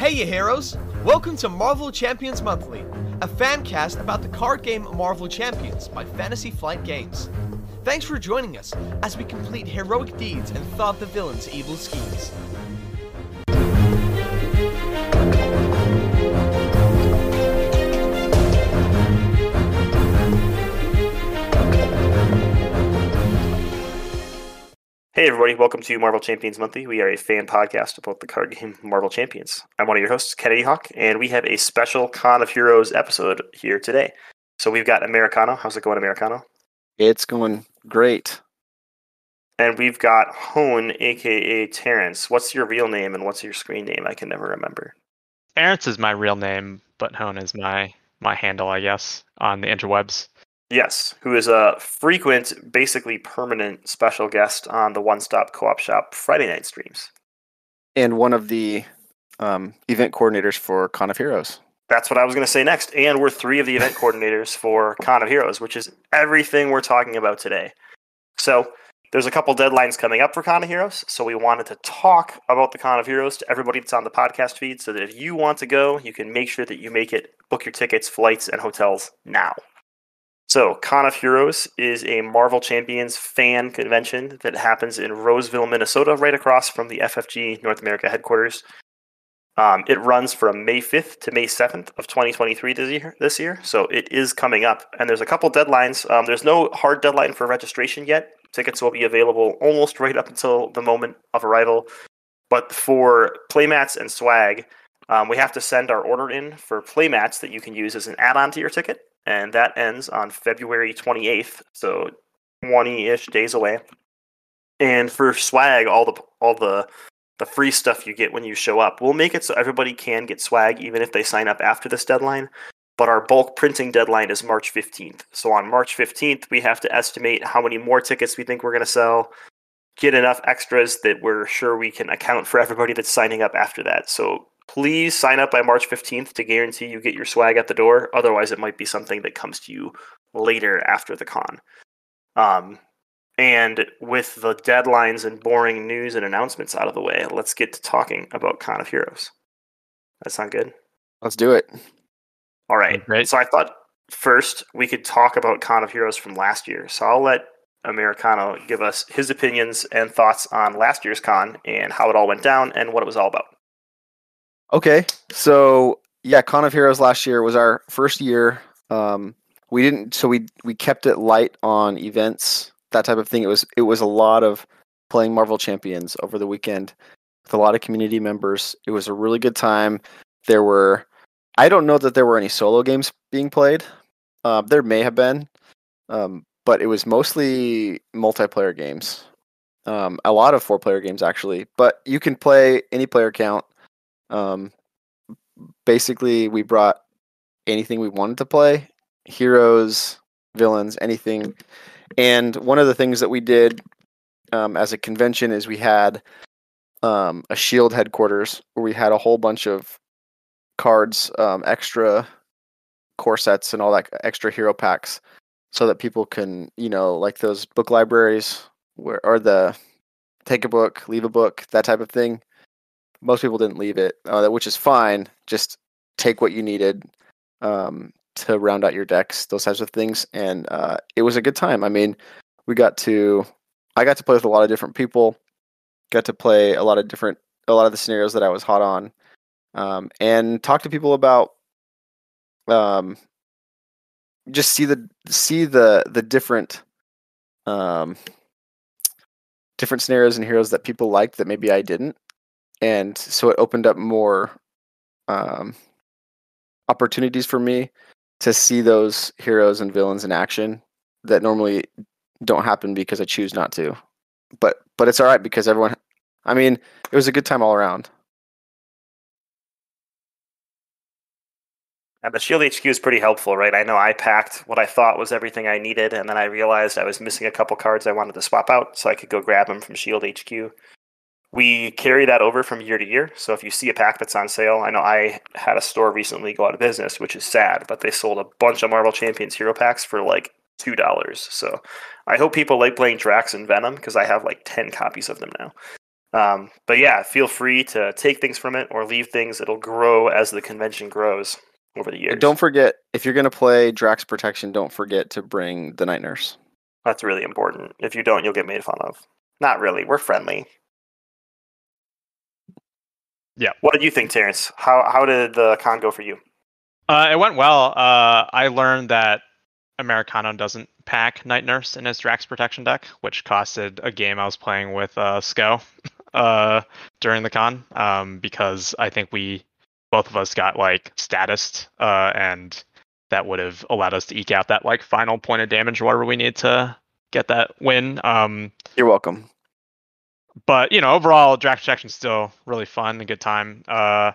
Hey, you heroes! Welcome to Marvel Champions Monthly, a fan cast about the card game Marvel Champions by Fantasy Flight Games. Thanks for joining us as we complete heroic deeds and thwart the villain's evil schemes. Everybody, welcome to Marvel Champions Monthly. We are a fan podcast about the card game Marvel Champions. I'm one of your hosts, Kennedy Hawk, and we have a special Con of Heroes episode here today. So we've got Amerikano. How's it going, Amerikano? It's going great. And we've got Hone, aka Terrence. What's your real name and what's your screen name? I can never remember. Terrence is my real name, but Hone is my my handle, I guess, on the interwebs. Yes, who is a frequent, basically permanent special guest on the One Stop Co op Shop Friday night streams. And one of the um, event coordinators for Con of Heroes. That's what I was going to say next. And we're three of the event coordinators for Con of Heroes, which is everything we're talking about today. So there's a couple deadlines coming up for Con of Heroes. So we wanted to talk about the Con of Heroes to everybody that's on the podcast feed so that if you want to go, you can make sure that you make it, book your tickets, flights, and hotels now. So, Con of Heroes is a Marvel Champions fan convention that happens in Roseville, Minnesota, right across from the FFG North America headquarters. Um, it runs from May 5th to May 7th of 2023 this year, so it is coming up. And there's a couple deadlines. Um, there's no hard deadline for registration yet. Tickets will be available almost right up until the moment of arrival. But for playmats and swag, um, we have to send our order in for playmats that you can use as an add-on to your ticket and that ends on February 28th, so 20-ish days away. And for swag, all the all the the free stuff you get when you show up, we'll make it so everybody can get swag even if they sign up after this deadline. But our bulk printing deadline is March 15th. So on March 15th, we have to estimate how many more tickets we think we're going to sell, get enough extras that we're sure we can account for everybody that's signing up after that. So please sign up by March 15th to guarantee you get your swag at the door. Otherwise, it might be something that comes to you later after the con. Um, and with the deadlines and boring news and announcements out of the way, let's get to talking about Con of Heroes. That sound good? Let's do it. All right. Great. So I thought first we could talk about Con of Heroes from last year. So I'll let Amerikano give us his opinions and thoughts on last year's con and how it all went down and what it was all about. Okay, so yeah, Con of Heroes last year was our first year. Um, we didn't, so we we kept it light on events, that type of thing. It was it was a lot of playing Marvel Champions over the weekend with a lot of community members. It was a really good time. There were, I don't know that there were any solo games being played. Uh, there may have been, um, but it was mostly multiplayer games. Um, a lot of four player games actually, but you can play any player count. Um, basically, we brought anything we wanted to play heroes, villains, anything. And one of the things that we did um, as a convention is we had um, a shield headquarters where we had a whole bunch of cards, um, extra core sets, and all that extra hero packs so that people can, you know, like those book libraries where, or the take a book, leave a book, that type of thing most people didn't leave it, uh, which is fine. Just take what you needed um, to round out your decks, those types of things, and uh, it was a good time. I mean, we got to, I got to play with a lot of different people, got to play a lot of different, a lot of the scenarios that I was hot on, um, and talk to people about, um, just see the see the the different, um, different scenarios and heroes that people liked that maybe I didn't, and so it opened up more um, opportunities for me to see those heroes and villains in action that normally don't happen because I choose not to. But but it's all right because everyone. I mean, it was a good time all around. And the Shield HQ is pretty helpful, right? I know I packed what I thought was everything I needed, and then I realized I was missing a couple cards I wanted to swap out, so I could go grab them from Shield HQ. We carry that over from year to year. So if you see a pack that's on sale, I know I had a store recently go out of business, which is sad, but they sold a bunch of Marvel Champions hero packs for like two dollars. So I hope people like playing Drax and Venom because I have like ten copies of them now. Um, but yeah, feel free to take things from it or leave things. It'll grow as the convention grows over the years. Don't forget if you're gonna play Drax Protection, don't forget to bring the Night Nurse. That's really important. If you don't, you'll get made fun of. Not really. We're friendly. Yeah. What did you think, Terrence? How how did the con go for you? Uh, it went well. Uh, I learned that Amerikano doesn't pack Night Nurse in his Drax Protection deck, which costed a game I was playing with uh, Sko uh, during the con um, because I think we both of us got like status uh, and that would have allowed us to eke out that like final point of damage or whatever we need to get that win. Um, You're welcome. But you know, overall, Drax Protection's still really fun and good time. Uh,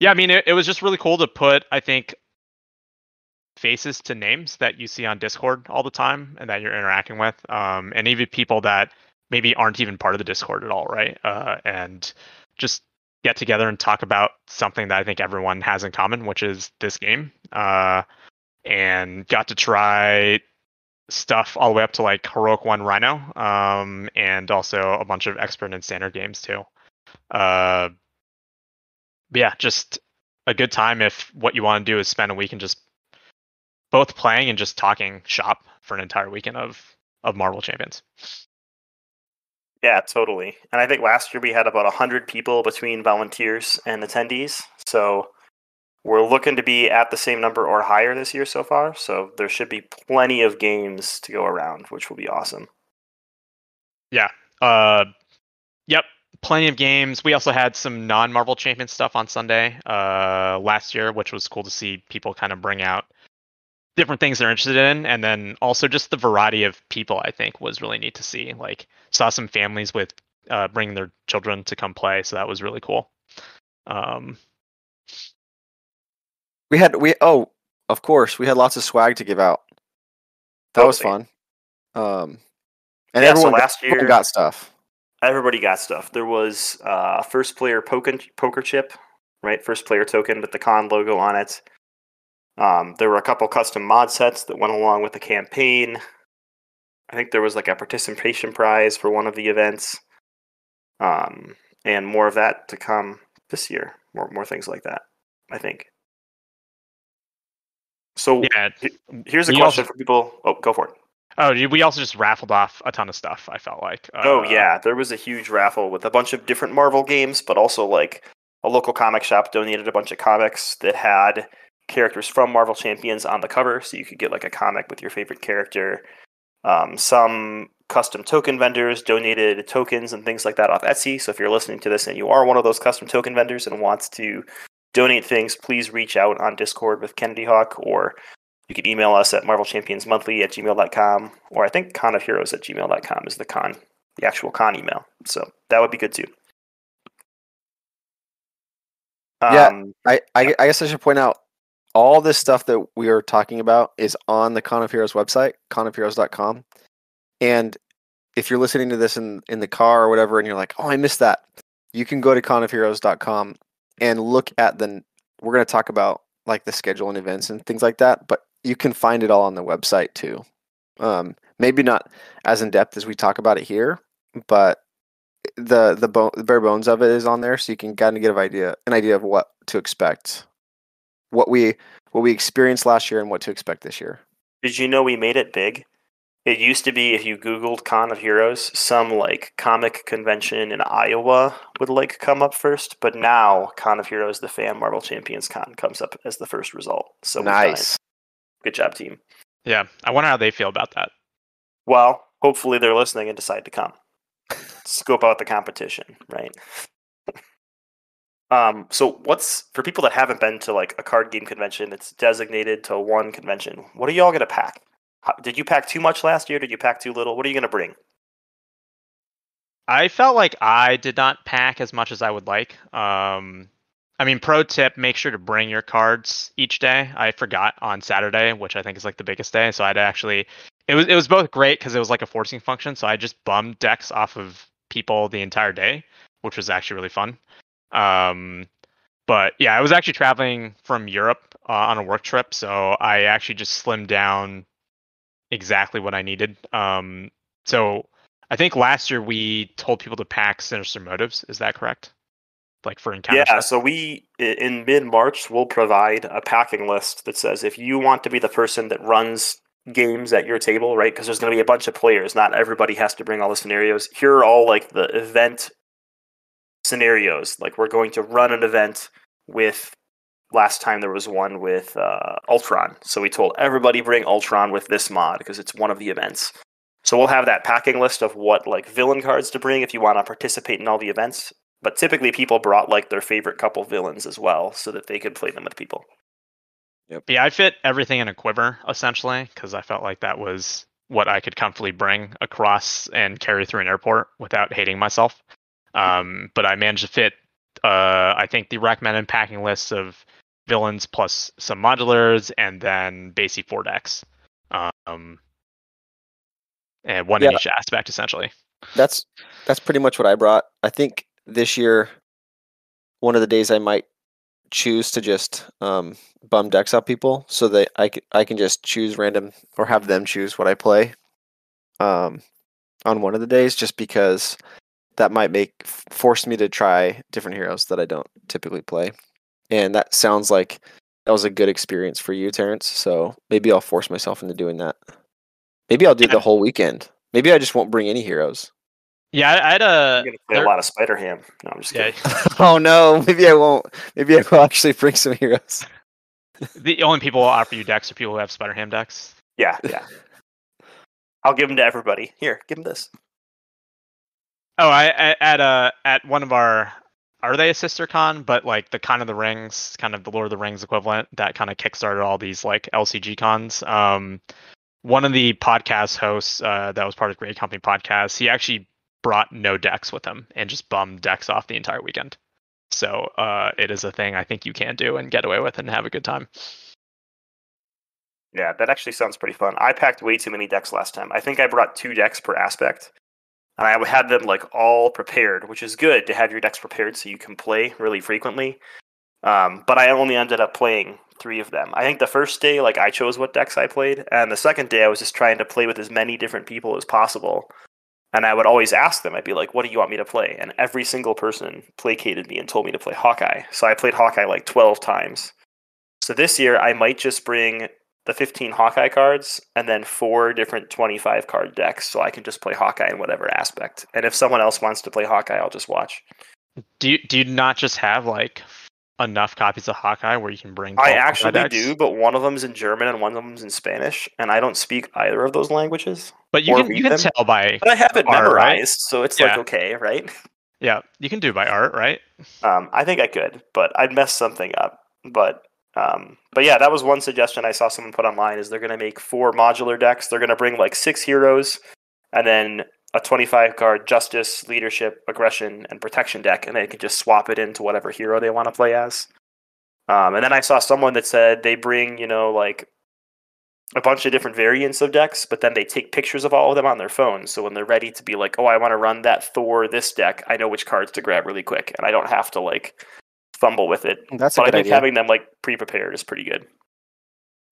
yeah, I mean, it, it was just really cool to put, I think, faces to names that you see on Discord all the time and that you're interacting with, um, and even people that maybe aren't even part of the Discord at all, right? Uh, and just get together and talk about something that I think everyone has in common, which is this game. Uh, and got to try stuff all the way up to like heroic one rhino um and also a bunch of expert and standard games too uh yeah just a good time if what you want to do is spend a week and just both playing and just talking shop for an entire weekend of of marvel champions Yeah, totally. And I think last year we had about 100 people between volunteers and attendees. So we're looking to be at the same number or higher this year so far. So there should be plenty of games to go around, which will be awesome. Yeah. Uh yep plenty of games we also had some non-marvel champion stuff on sunday uh last year which was cool to see people kind of bring out different things they're interested in and then also just the variety of people i think was really neat to see like saw some families with uh bringing their children to come play so that was really cool um We had we oh of course we had lots of swag to give out. That was fun. Um, and Yeah, so everyone, got- last everyone got stuff. Everybody got stuff. There was uh, first player poker, poker chip, right? First player token with the con logo on it. Um, there were a couple custom mod sets that went along with the campaign. I think there was like a participation prize for one of the events. Um, and more of that to come this year. More more things like that, I think. So yeah here's a question also- for people. Oh, go for it. oh we also just raffled off a ton of stuff i felt like Oh Uh, yeah, there was a huge raffle with a bunch of different Marvel games, but also like a local comic shop donated a bunch of comics that had characters from Marvel Champions on the cover, so you could get like a comic with your favorite character. Um, some custom token vendors donated tokens and things like that off Etsy. So if you're listening to this and you are one of those custom token vendors and wants to donate things, please reach out on Discord with Kennedy Hawk or you can email us at marvelchampionsmonthly at gmail.com or I think con of heroes at gmail.com is the con the actual con email. So that would be good too. Yeah. Um, I, I I guess I should point out all this stuff that we are talking about is on the Con of Heroes website, conofheroes.com. And if you're listening to this in, in the car or whatever, and you're like, oh, I missed that, you can go to conofheroes.com and look at the. We're going to talk about like the schedule and events and things like that, but you can find it all on the website too. Um, maybe not as in depth as we talk about it here, but the the, bo- the bare bones of it is on there, so you can kind of get an idea an idea of what to expect, what we what we experienced last year, and what to expect this year. did you know we made it big? It used to be if you Googled Con of Heroes, some like comic convention in Iowa would like come up first, but now Con of Heroes, the fan Marvel Champions Con, comes up as the first result. So we've done it. nice. Good job, team. yeah i wonder how they feel about that Well, hopefully they're listening and decide to come. Scope out the competition, right? um, so what's for people that haven't been to like a card game convention that's designated to one convention, what are y'all gonna pack? Did you pack too much last year? Did you pack too little? What are you gonna bring? I felt like I did not pack as much as I would like. Um, I mean, pro tip: make sure to bring your cards each day. I forgot on Saturday, which I think is like the biggest day, so I had to actually. It was it was both great because it was like a forcing function, so I just bummed decks off of people the entire day, which was actually really fun. Um, but yeah, I was actually traveling from Europe uh, on a work trip, so I actually just slimmed down exactly what I needed. Um, so I think last year we told people to pack sinister motives. Is that correct? Like for encounter. Yeah, so we in mid March we'll provide a packing list that says if you want to be the person that runs games at your table, right? Because there's going to be a bunch of players. Not everybody has to bring all the scenarios. Here are all like the event scenarios. Like we're going to run an event with. Last time there was one with uh, Ultron, so we told everybody bring Ultron with this mod because it's one of the events. So we'll have that packing list of what like villain cards to bring if you want to participate in all the events. But typically, people brought like their favorite couple villains as well, so that they could play them with people. Yep. Yeah, I fit everything in a quiver essentially because I felt like that was what I could comfortably bring across and carry through an airport without hating myself. Um, but I managed to fit, uh, I think, the recommended packing list of villains plus some modulars and then basic four decks. Um, and one in each aspect essentially. That's that's pretty much what I brought. I think this year, one of the days I might choose to just um, bum decks out people, so that I can I can just choose random or have them choose what I play. Um, on one of the days, just because that might make force me to try different heroes that I don't typically play, and that sounds like that was a good experience for you, Terrence. So maybe I'll force myself into doing that. Maybe I'll do Yeah. the whole weekend. Maybe I just won't bring any heroes. Yeah, I, I had a. I'm gonna play there- a lot of Spider Ham. No, I'm just Yeah, kidding. oh no, maybe I won't. Maybe I will actually bring some heroes. the only people who offer you decks are people who have Spider Ham decks. Yeah, yeah. I'll give them to everybody. Here, give them this. Oh, I, at uh at one of our are they a sister con? But like the con of the rings, kind of the Lord of the Rings equivalent, that kind of kickstarted all these like LCG cons. Um, one of the podcast hosts uh, that was part of Grey Company podcast, he actually brought no decks with him and just bummed decks off the entire weekend. So uh, it is a thing I think you can do and get away with and have a good time. Yeah, that actually sounds pretty fun. I packed way too many decks last time. I think I brought two decks per aspect. And I had them like all prepared, which is good to have your decks prepared so you can play really frequently. Um, but I only ended up playing three of them. I think the first day, like I chose what decks I played, and the second day I was just trying to play with as many different people as possible. And I would always ask them, I'd be like, "What do you want me to play?" And every single person placated me and told me to play Hawkeye. So I played Hawkeye like twelve times. So this year I might just bring the 15 Hawkeye cards and then four different 25 card decks so I can just play Hawkeye in whatever aspect. And if someone else wants to play Hawkeye, I'll just watch. Do you do you not just have like enough copies of Hawkeye where you can bring? 12 I actually decks? do, but one of them's in German and one of them's in Spanish, and I don't speak either of those languages. But you can you can them. tell by But I have it Art, right? memorized, so it's like okay, right? yeah you can do by art right. Um, I think I could, but I'd mess something up. But um, but yeah, that was one suggestion I saw someone put online. Is they're going to make four modular decks. They're going to bring like six heroes, and then a 25 card justice, leadership, aggression, and protection deck, and they can just swap it into whatever hero they want to play as. Um, and then I saw someone that said they bring you know like a bunch of different variants of decks, but then they take pictures of all of them on their phone. So when they're ready to be like, oh, I want to run that Thor this deck, I know which cards to grab really quick, and I don't have to like fumble with it. That's a But I good think idea. having them like pre-prepared is pretty good.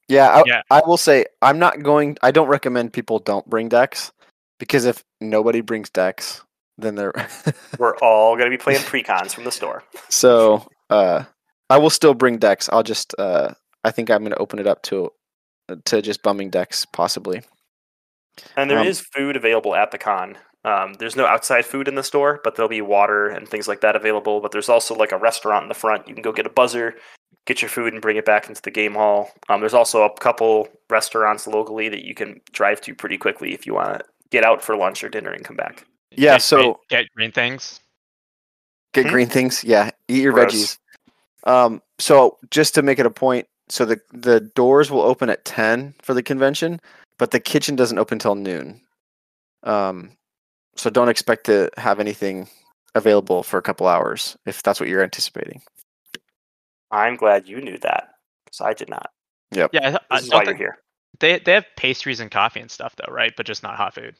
Yeah, I, Yeah. I will say I'm not going. I don't recommend people don't bring decks because if nobody brings decks, then they're We're all going to be playing pre-cons from the store. so. Uh, I will still bring decks. I'll just. Uh, I think I'm going to open it up to to just bumming decks possibly. And there is Um, food available at the con. Um, there's no outside food in the store, but there'll be water and things like that available. But there's also like a restaurant in the front. You can go get a buzzer, get your food, and bring it back into the game hall. Um, there's also a couple restaurants locally that you can drive to pretty quickly if you want to get out for lunch or dinner and come back. Yeah, Get so- get green things. Get Hmm? green things. Yeah, eat your Gross. veggies. Um, so just to make it a point, so the the doors will open at ten for the convention, but the kitchen doesn't open till noon. Um, so don't expect to have anything available for a couple hours if that's what you're anticipating. I'm glad you knew that because I did not. Yep. Yeah, I, I This is why don't you're here. they they have pastries and coffee and stuff though, right? But just not hot food,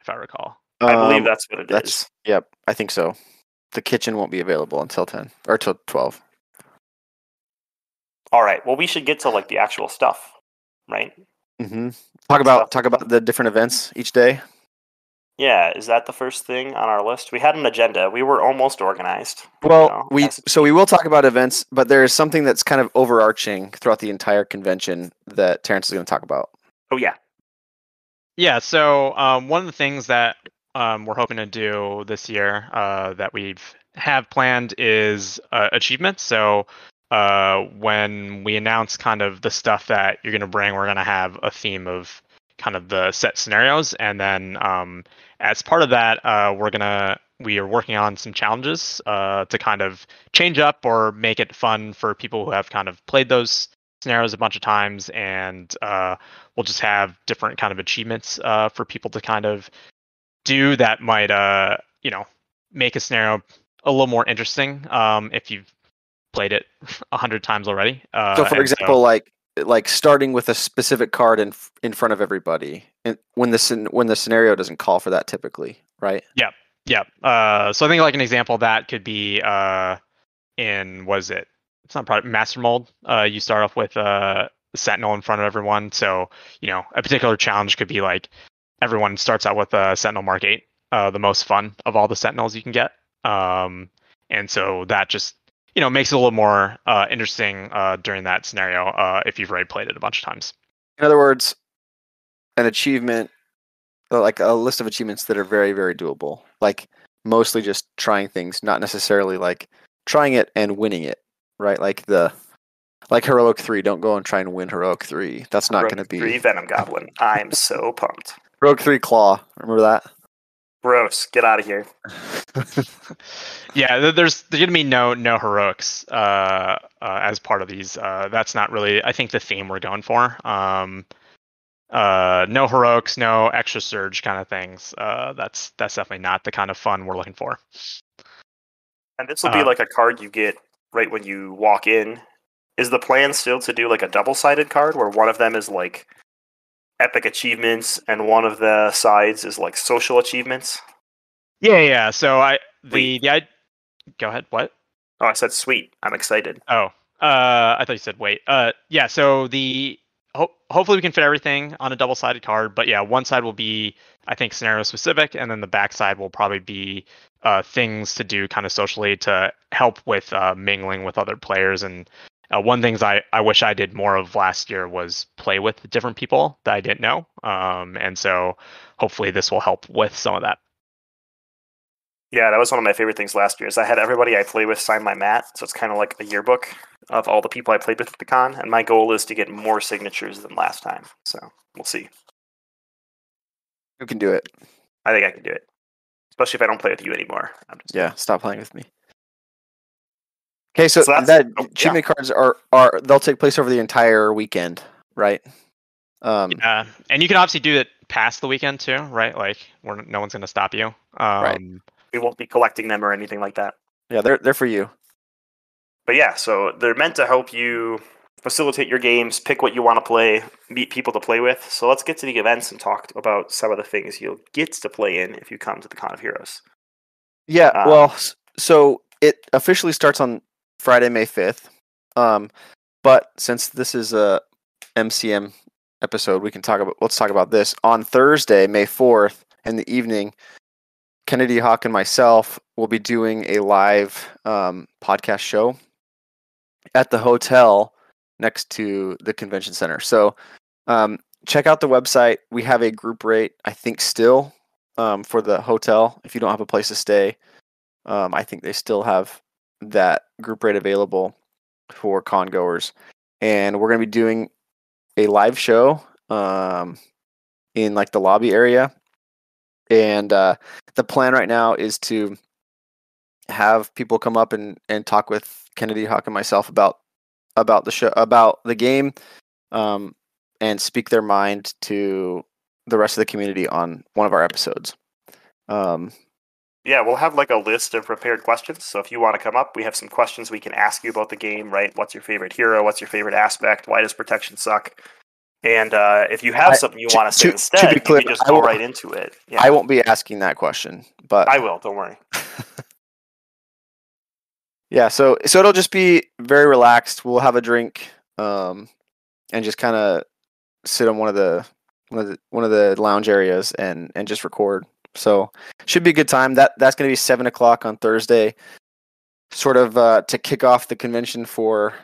if I recall. I believe Um, that's what it is. that's yep. I think so. The kitchen won't be available until ten or till twelve. All right. Well, we should get to like the actual stuff, right? Mm-hmm. Talk about talk about the different events each day. Yeah, is that the first thing on our list? We had an agenda. We were almost organized. you Well, know, we so we will talk about events, but there is something that's kind of overarching throughout the entire convention that Terrence is going to talk about. Oh yeah. Yeah, so um, one of the things that um, we're hoping to do this year uh, that we've have planned is uh, achievements. So uh, when we announce kind of the stuff that you're going to bring, we're going to have a theme of kind of the set scenarios, and then um, as part of that, uh, we're gonna we are working on some challenges uh, to kind of change up or make it fun for people who have kind of played those scenarios a bunch of times and uh, we'll just have different kind of achievements uh, for people to kind of do that might uh, you know make a scenario a little more interesting um, if you've played it a hundred times already. Uh, so, for example, like like starting with a specific card in in front of everybody, and when the when the scenario doesn't call for that, typically, right? Yeah. Uh, so I think like an example of that could be uh, in was it? It's not product master mold. Uh, you start off with uh, sentinel in front of everyone. So you know a particular challenge could be like everyone starts out with a sentinel mark eight, uh, the most fun of all the sentinels you can get. Um, and so that just you know makes it a little more uh, interesting uh, during that scenario uh, if you've already played it a bunch of times. In other words, an achievement, uh, like a list of achievements that are very very doable, like mostly just trying things, not necessarily like trying it and winning it, right? Like the like heroic three. Don't go and try and win heroic three. That's not going to be Three Venom Goblin. I'm so pumped. heroic three claw. Remember that? Gross. Get out of here. yeah, there's there's gonna be no no heroics uh, uh, as part of these. Uh, that's not really I think the theme we're going for. Um, uh, no heroics, no extra surge kind of things. Uh, that's that's definitely not the kind of fun we're looking for. And this will be Uh, like a card you get right when you walk in. Is the plan still to do like a double sided card where one of them is like epic achievements and one of the sides is like social achievements? Yeah, yeah. So I the Wait. the I go ahead. What? Oh, I said sweet. I'm excited. Oh, uh, I thought you said wait. Uh, yeah. So the ho- hopefully we can fit everything on a double-sided card, but yeah, one side will be I think scenario specific, and then the back side will probably be uh, things to do kind of socially to help with uh, mingling with other players. And uh, one things I I wish I did more of last year was play with different people that I didn't know. Um, and so hopefully this will help with some of that. Yeah, that was one of my favorite things last year. Is I had everybody I play with sign my mat, so it's kind of like a yearbook of all the people I played with at the con. And my goal is to get more signatures than last time. So we'll see. You can do it. I think I can do it, especially if I don't play with you anymore. I'm just Yeah, stop playing with me. Okay, so, So that's- that oh, yeah. cards are are they'll take place over the entire weekend, right? Um, Uh, and you can obviously do it past the weekend too, right? Like, we're, no one's going to stop you. Um, we won't be collecting them or anything like that. yeah, they're they're for you. But yeah, so they're meant to help you facilitate your games, pick what you want to play, meet people to play with. So let's get to the events and talk about some of the things you'll get to play in if you come to the Con of Heroes. Yeah, Um, well, so it officially starts on Friday, May fifth. Um, but since this is a MCM episode, we can talk about. Let's talk about this on Thursday, May fourth, in the evening. Kennedy Hawk and myself will be doing a live um, podcast show at the hotel next to the convention center. So um, check out the website. We have a group rate, I think, still um, for the hotel. If you don't have a place to stay, um, I think they still have that group rate available for con goers. And we're going to be doing a live show um, in like the lobby area. And uh, the plan right now is to have people come up and, and talk with Kennedy Hawk and myself about about the show about the game um, and speak their mind to the rest of the community on one of our episodes. Um, Yeah, we'll have like a list of prepared questions. So if you want to come up, we have some questions we can ask you about the game, right? What's your favorite hero? What's your favorite aspect? Why does protection suck? And uh, if you have I- something you to- want to say to- to instead, be you can just go right into it. Yeah, I won't be asking that question, but I will. Don't worry. yeah, so so it'll just be very relaxed. We'll have a drink, um, and just kind of sit on one of the one of the one of the lounge areas and and just record. So should be a good time. That that's going to be seven o'clock on Thursday, sort of uh, to kick off the convention for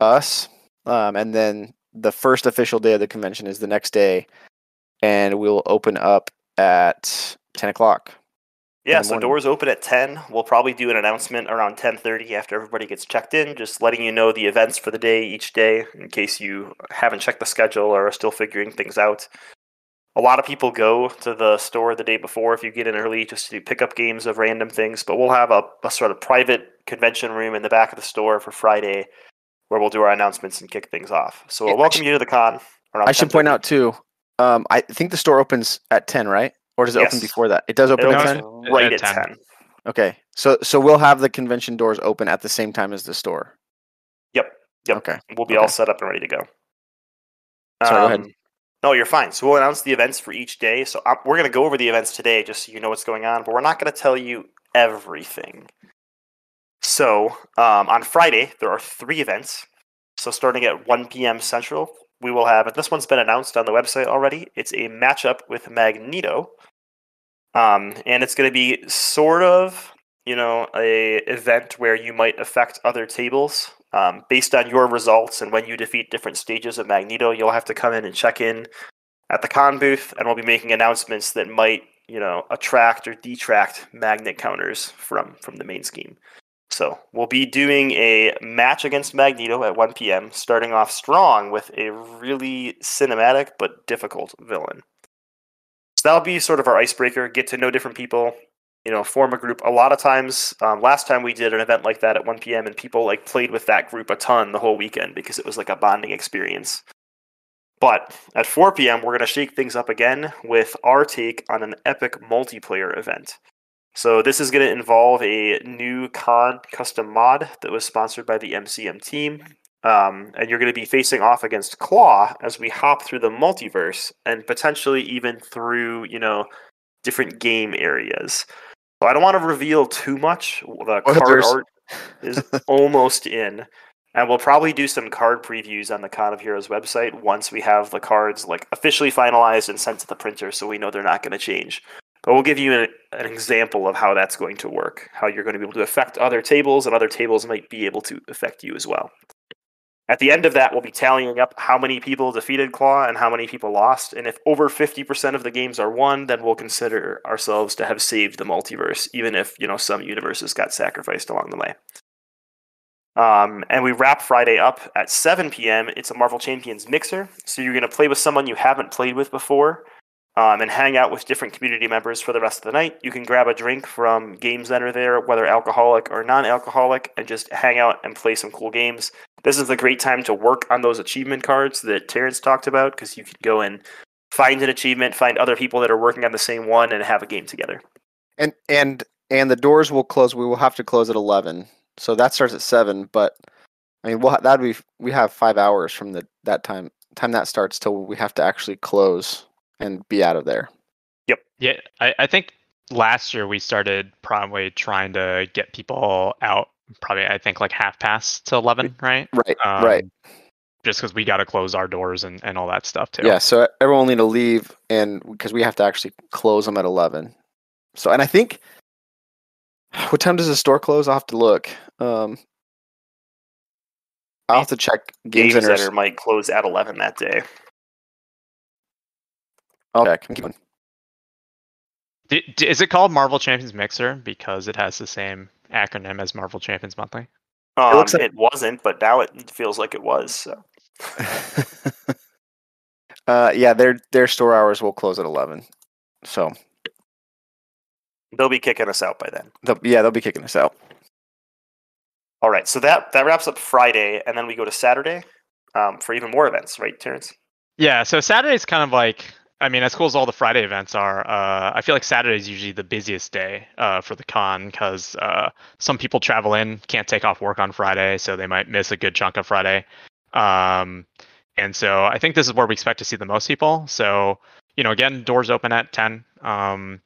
us, um, and then the first official day of the convention is the next day, and we'll open up at ten o'clock. Yeah, so morning. doors open at 10. We'll probably do an announcement around 10:30 after everybody gets checked in, just letting you know the events for the day each day in case you haven't checked the schedule or are still figuring things out. A lot of people go to the store the day before if you get in early just to pick up games of random things, but we'll have a, a sort of private convention room in the back of the store for Friday where we'll do our announcements and kick things off. So Yeah, we'll I welcome should- you to the con. around I should point out too. Um, I think the store opens at ten, right? Or does it open before that? It does It open at ten. right At at 10. 10. Okay, so so we'll have the convention doors open at the same time as the store. Yep. Yep. Okay. We'll be Okay. all set up and ready to go. Sorry, go ahead. No, you're fine. So we'll announce the events for each day. So um, we're going to go over the events today just so you know what's going on, but we're not going to tell you everything. So um, on Friday, there are three events. So starting at 1 p.m. Central, we will have, and this one's been announced on the website already, it's a matchup with Magneto. Um, and it's going to be sort of, you know, a event where you might affect other tables um, based on your results and when you defeat different stages of Magneto, you'll have to come in and check in at the con booth, and we'll be making announcements that might, you know, attract or detract magnet counters from from the main scheme. So we'll be doing a match against Magneto at 1 p.m., starting off strong with a really cinematic but difficult villain. So that'll be sort of our icebreaker. Get to know different people, you know, form a group. A lot of times, um, last time we did an event like that at 1 p.m. and people like played with that group a ton the whole weekend because it was like a bonding experience. But at 4 p.m., we're going to shake things up again with our take on an epic multiplayer event. So this is going to involve a new con custom mod that was sponsored by the MCM team. Um, and you're going to be facing off against Claw as we hop through the multiverse and potentially even through, you know, different game areas. So I don't want to reveal too much. The oh, card Spoilers. art is almost in. And we'll probably do some card previews on the Con of Heroes website once we have the cards like officially finalized and sent to the printer so we know they're not going to change. But we'll give you an, an example of how that's going to work, how you're going to be able to affect other tables, and other tables might be able to affect you as well. At the end of that, we'll be tallying up how many people defeated Claw and how many people lost. And if over 50% of the games are won, then we'll consider ourselves to have saved the multiverse, even if, you know, some universes got sacrificed along the way. Um, and we wrap Friday up at 7 p.m. It's a Marvel Champions mixer. So you're going to play with someone you haven't played with before um, and hang out with different community members for the rest of the night. You can grab a drink from games that are there, whether alcoholic or non alcoholic, and just hang out and play some cool games. This is a great time to work on those achievement cards that Terrence talked about because you can go and find an achievement, find other people that are working on the same one, and have a game together. And and and the doors will close. We will have to close at eleven. So that starts at seven. But I mean, we'll that'd be we have five hours from the that time time that starts till we have to actually close and be out of there. Yep. Yeah, I, I think last year we started probably trying to get people out. Probably I think like half past to eleven, right? Right. right. Um, Just because we got to close our doors and, and all that stuff too. Yeah. So everyone will need to leave, and because we have to actually close them at eleven. So and I think what time does the store close? I'll have to look. Um, I'll have to check Games Games Center. Center might close at 11 that day. I'll check. Keep going. D- d- is it called Marvel Champions Mixer because it has the same acronym as Marvel Champions Monthly? Um, it, looks like- wasn't, but now it feels like it was. So. uh, yeah, their their store hours will close at eleven. So They'll be kicking us out by then. they'll, yeah, they'll be kicking us out. All right, so that that wraps up Friday, and then we go to Saturday um, for even more events, right, Terrence? Yeah, so Saturday's kind of like I mean, as cool as all the Friday events are, uh, I feel like Saturday is usually the busiest day uh, for the con because uh, some people travel in, can't take off work on Friday, so they might miss a good chunk of Friday. Um, and so I think this is where we expect to see the most people. So, you know, again, doors open at 10. Um,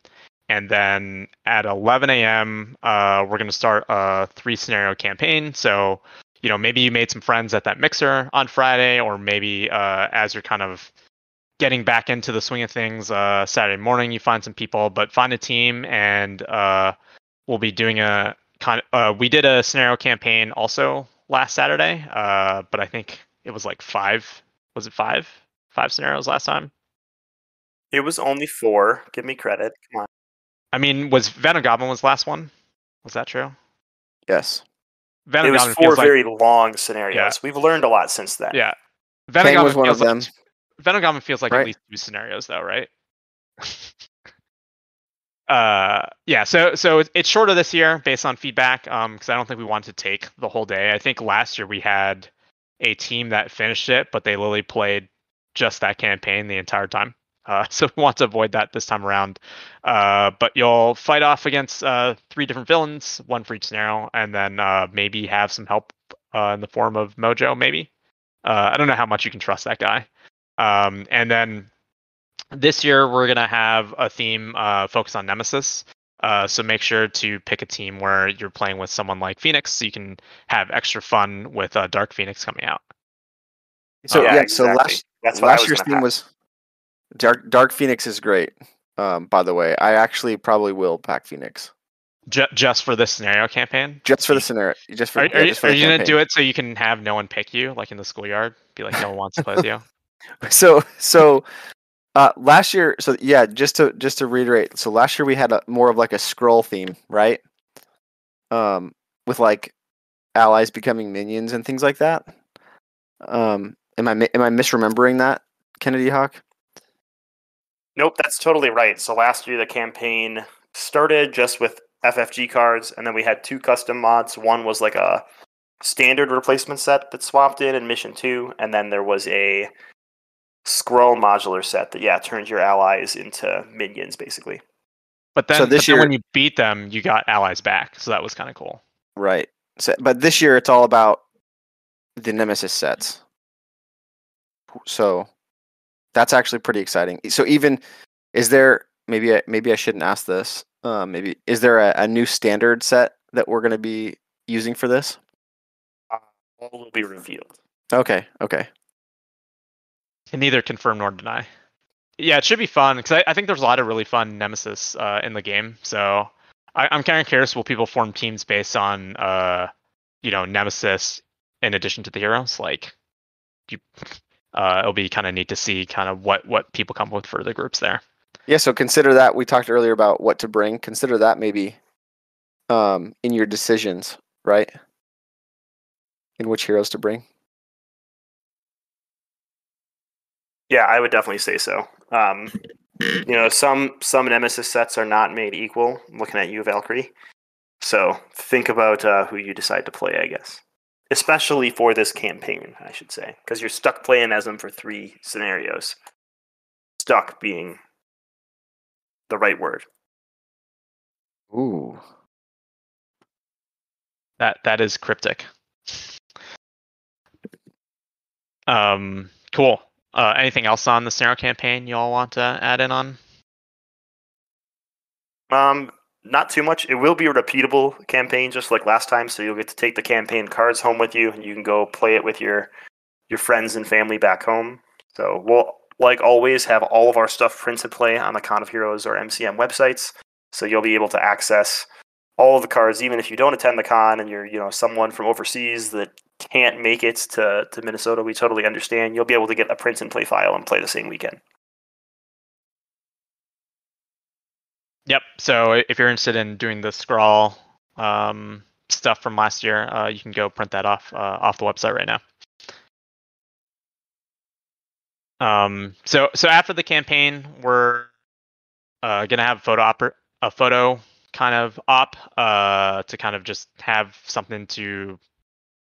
and then at 11 a.m., uh, we're going to start a three scenario campaign. So, you know, maybe you made some friends at that mixer on Friday, or maybe uh, as you're kind of getting back into the swing of things uh, Saturday morning. You find some people, but find a team, and uh, we'll be doing a kind. Uh, we did a scenario campaign also last Saturday, uh, but I think it was like five. Was it five? Five scenarios last time. It was only four. Give me credit. Come on. I mean, was Venom Goblin was the last one? Was that true? Yes. Venom It was Goblin four feels like very long scenarios. We've learned a lot since then. yeah. Venom Kang Goblin was one of feels them. like Venom Goblin feels like Right. at least two scenarios though, right? uh yeah, so so it's shorter this year based on feedback um because I don't think we want to take the whole day. I think last year we had a team that finished it, but they literally played just that campaign the entire time. Uh, so we want to avoid that this time around. Uh, but you'll fight off against uh, three different villains, one for each scenario, and then uh, maybe have some help uh, in the form of Mojo, maybe. Uh, I don't know how much you can trust that guy. Um, and then this year we're gonna have a theme uh, focused on Nemesis. Uh, so make sure to pick a team where you're playing with someone like Phoenix, so you can have extra fun with uh, Dark Phoenix coming out. So Yeah, yeah, so last That's last year's theme have. was Dark Dark Phoenix is great. Um, by the way, I actually probably will pack Phoenix Ju- just for this scenario campaign. just for the scenario. Just for, Are, yeah, are, you, just for are the you gonna campaign. do it so you can have no one pick you, like in the schoolyard? Be like, no one wants to play with you. So so uh, last year, so yeah, just to just to reiterate, so last year we had a more of like a Skrull theme, right? Um, with like allies becoming minions and things like that. Um, am I am I misremembering that, Kennedy Hawk? Nope, that's totally right. So last year the campaign started just with FFG cards, and then we had two custom mods. One was like a standard replacement set that swapped in in Mission Two, and then there was a Skrull modular set that yeah turns your allies into minions basically. But then, So this but then when you beat them, you got allies back, so that was kind of cool. Right. So, but this year it's all about the Nemesis sets. So that's actually pretty exciting. So even is there maybe I, maybe I shouldn't ask this. Uh, maybe is there a, a new standard set that we're going to be using for this? All will be revealed. Okay. Okay. Can neither confirm nor deny. Yeah, it should be fun because I, I think there's a lot of really fun Nemesis uh, in the game. So I, I'm kind of curious: will people form teams based on, uh, you know, Nemesis in addition to the heroes? Like, you, uh, it'll be kind of neat to see kind of what what people come with for the groups there. Yeah. So consider that we talked earlier about what to bring. Consider that maybe um, in your decisions, right? In which heroes to bring. Yeah, I would definitely say so. Um, you know, some some Nemesis sets are not made equal. I'm looking at you, Valkyrie. So think about uh, who you decide to play, I guess. Especially for this campaign, I should say, because you're stuck playing as them for three scenarios. Stuck being the right word. Ooh. That that is cryptic. Um, cool. Uh, anything else on the scenario campaign you all want to add in on? Um, not too much. It will be a repeatable campaign, just like last time. So you'll get to take the campaign cards home with you, and you can go play it with your your friends and family back home. So we'll, like always, have all of our stuff printed play on the Con of Heroes or MCM websites. So you'll be able to access all of the cards, even if you don't attend the con and you're, you know, someone from overseas that can't make it to, to Minnesota. We totally understand. You'll be able to get a print and play file and play the same weekend. Yep. So if you're interested in doing the Skrull um, stuff from last year, uh, you can go print that off uh, off the website right now. Um, so so after the campaign, we're uh, gonna have a photo a photo kind of op uh, to kind of just have something to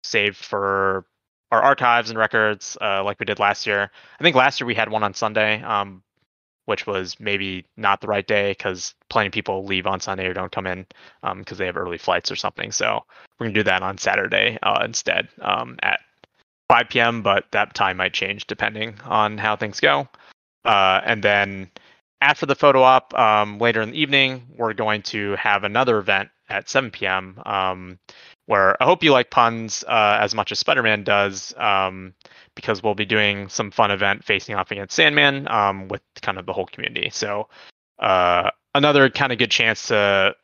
save for our archives and records, uh, like we did last year. I think last year we had one on Sunday, um, which was maybe not the right day because plenty of people leave on Sunday or don't come in because they have early flights or something. So we're gonna do that on Saturday uh, instead um, at 5 p.m. But that time might change depending on how things go. Uh, and then after the photo op, um, later in the evening, we're going to have another event at 7 p.m. Um, where I hope you like puns uh, as much as Spider-Man does, um, because we'll be doing some fun event facing off against Sandman um, with kind of the whole community. So uh, another kind of good chance to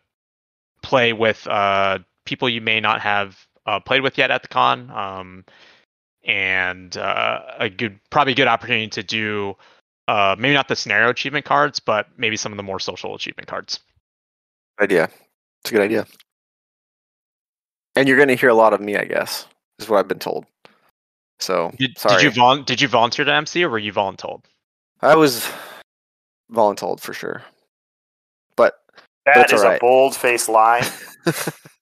play with uh, people you may not have uh, played with yet at the con, um, and uh, a good probably good opportunity to do uh, maybe not the scenario achievement cards, but maybe some of the more social achievement cards. idea. It's a good idea. And you're going to hear a lot of me, I guess, is what I've been told. So Did, sorry, did you vol- did you volunteer to MC or were you voluntold? I was voluntold for sure. But That's is alright. a bold faced lie.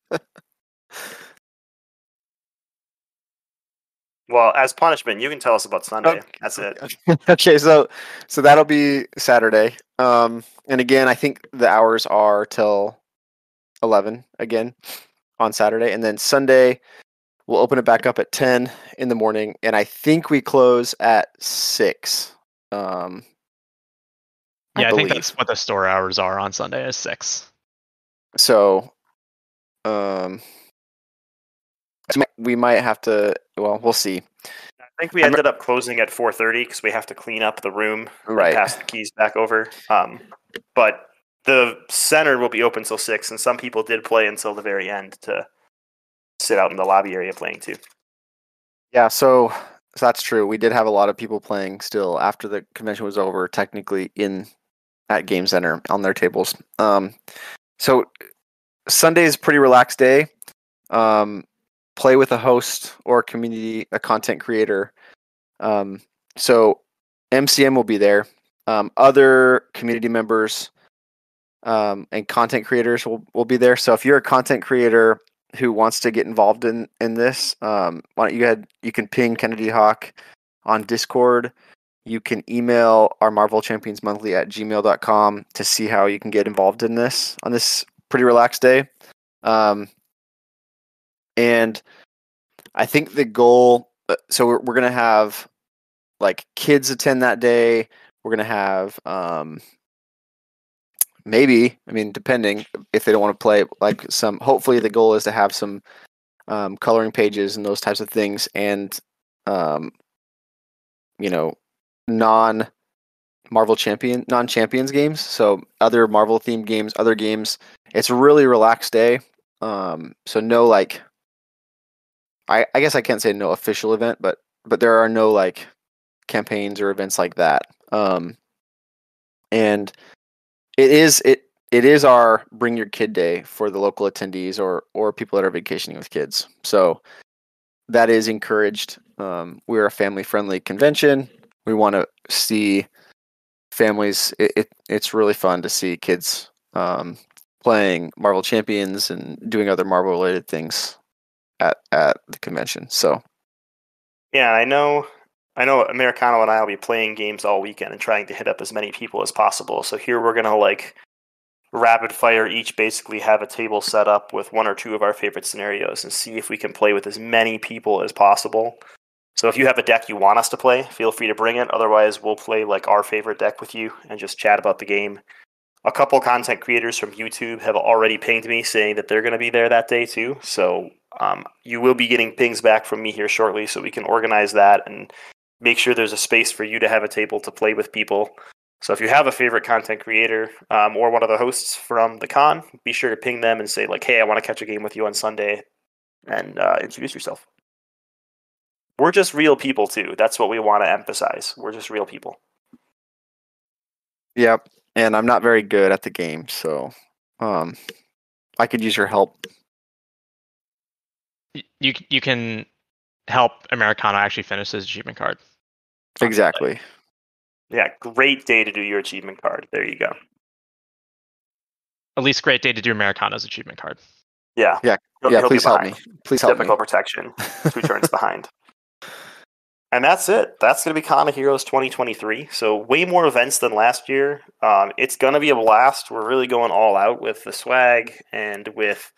well, as punishment, you can tell us about Sunday. Okay. That's it. okay, so so that'll be Saturday. Um, and again, I think the hours are till eleven again on Saturday, and then Sunday we'll open it back up at ten in the morning, and I think we close at six. Um, Yeah, I, think that's what the store hours are on Sunday is six. So, um, so mi- we might have to. Well, we'll see. I think we ended up closing at 4:30 because we have to clean up the room and Right. pass the keys back over. Um, but the center will be open till six, and some people did play until the very end to sit out in the lobby area playing too. Yeah, so, so that's true. We did have a lot of people playing still after the convention was over, technically in at Game Center on their tables. Um, so Sunday is a pretty relaxed day. Um, play with a host or a community, a content creator. Um, so MCM will be there. Um, other community members um, and content creators will, will be there. So if you're a content creator who wants to get involved in in this, um, why don't you? You can ping Kennedy Hawk on Discord. You can email our Marvel Champions Monthly at gmail.com to see how you can get involved in this on this pretty relaxed day. Um, and I think the goal, uh, so we're, we're going to have like kids attend that day. We're going to have, um, maybe, I mean, depending if they don't want to play, like some, hopefully the goal is to have some um, coloring pages and those types of things. And, um, you know, non Marvel champion, non champions games. So other Marvel themed games, other games. It's a really relaxed day. Um, so no like, I I guess I can't say no official event, but but there are no like campaigns or events like that. Um, and it is it it is our bring your kid day for the local attendees or or people that are vacationing with kids. So that is encouraged. Um, we're a family friendly convention. We want to see families. It, it it's really fun to see kids um, playing Marvel Champions and doing other Marvel related things at at the convention. So Yeah, I know. I know Amerikano and I will be playing games all weekend and trying to hit up as many people as possible. So here we're gonna like rapid fire each basically have a table set up with one or two of our favorite scenarios and see if we can play with as many people as possible. So if you have a deck you want us to play, feel free to bring it. Otherwise, we'll play like our favorite deck with you and just chat about the game. A couple content creators from YouTube have already pinged me saying that they're going to be there that day too. So um, you will be getting pings back from me here shortly, so we can organize that and make sure there's a space for you to have a table to play with people. So if you have a favorite content creator um, or one of the hosts from the con, be sure to ping them and say like, "Hey, I want to catch a game with you on Sunday," and uh, introduce yourself. We're just real people too. That's what we want to emphasize. We're just real people. Yep. And I'm not very good at the game, so um I could use your help. Y- You you can help Amerikano actually finish his achievement card. Exactly. Yeah, great day to do your achievement card. There you go. At least great day to do Amerikano's achievement card. Yeah. Yeah, He'll- yeah, he'll please help me. Please help me. Typical protection. Two turns behind. And that's it. That's going to be Con of Heroes 2023. So way more events than last year. Um, it's going to be a blast. We're really going all out with the swag and with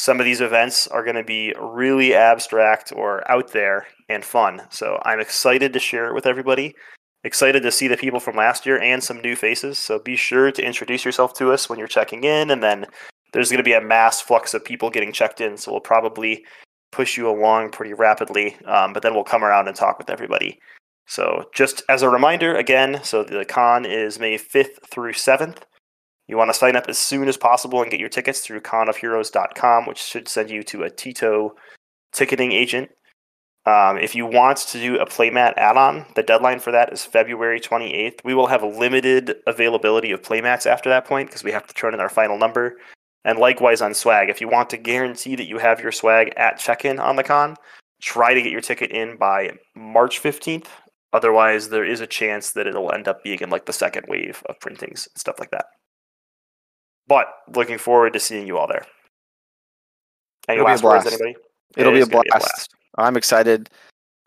some of these events are going to be really abstract or out there and fun. So I'm excited to share it with everybody. Excited to see the people from last year and some new faces. So be sure to introduce yourself to us when you're checking in and then there's going to be a mass flux of people getting checked in, so we'll probably push you along pretty rapidly. Um, but then we'll come around and talk with everybody. So just as a reminder, again, so the con is May 5th through 7th. You want to sign up as soon as possible and get your tickets through conofheroes.com, which should send you to a Tito ticketing agent. Um, if you want to do a playmat add-on, the deadline for that is February 28th. We will have a limited availability of playmats after that point because we have to turn in our final number. And likewise on swag, if you want to guarantee that you have your swag at check-in on the con, try to get your ticket in by March 15th. Otherwise, there is a chance that it'll end up being in like the second wave of printings and stuff like that. But looking forward to seeing you all there. Any It'll be a last words, blast. anybody? It'll It be a is gonna blast. I'm excited.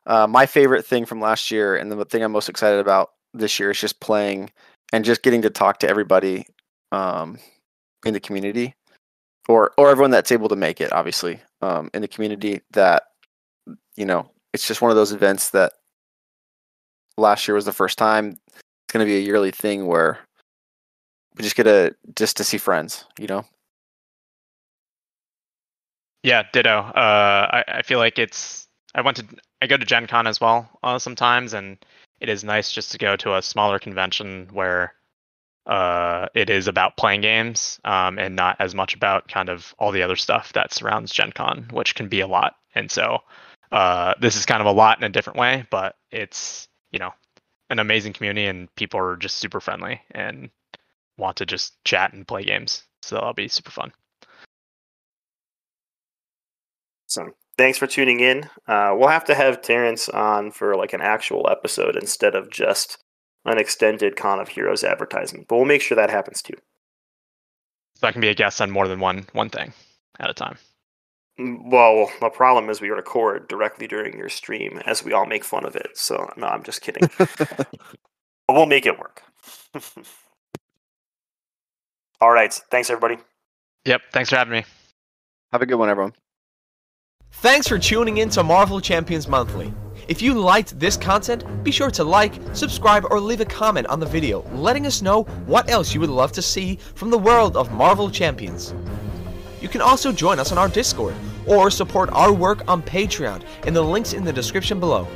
Uh, my favorite thing from last year, and the thing I'm most excited about this year, is just playing and just getting to talk to everybody um, in the community, or or everyone that's able to make it. Obviously, um, in the community, that you know, it's just one of those events that last year was the first time. It's going to be a yearly thing where we just get to just to see friends. You know, Yeah, ditto. Uh, I, I feel like it's. I went to. I go to Gen Con as well uh, sometimes, and it is nice just to go to a smaller convention where uh, it is about playing games um, and not as much about kind of all the other stuff that surrounds Gen Con, which can be a lot. And so uh, this is kind of a lot in a different way, but it's you know an amazing community and people are just super friendly and want to just chat and play games. So that'll be super fun. So thanks for tuning in. Uh, we'll have to have Terrence on for like an actual episode instead of just an extended Con of Heroes advertisement. But we'll make sure that happens too. So I can be a guest on more than one one thing at a time. Mm, Well, the problem is we record directly during your stream as we all make fun of it. So no, I'm just kidding. but we'll make it work. all right. Thanks everybody. Yep. Thanks for having me. have a good one, everyone. Thanks for tuning in to Marvel Champions Monthly. If you liked this content, be sure to like, subscribe, or leave a comment on the video, letting us know what else you would love to see from the world of Marvel Champions. You can also join us on our Discord or support our work on Patreon in the links in the description below.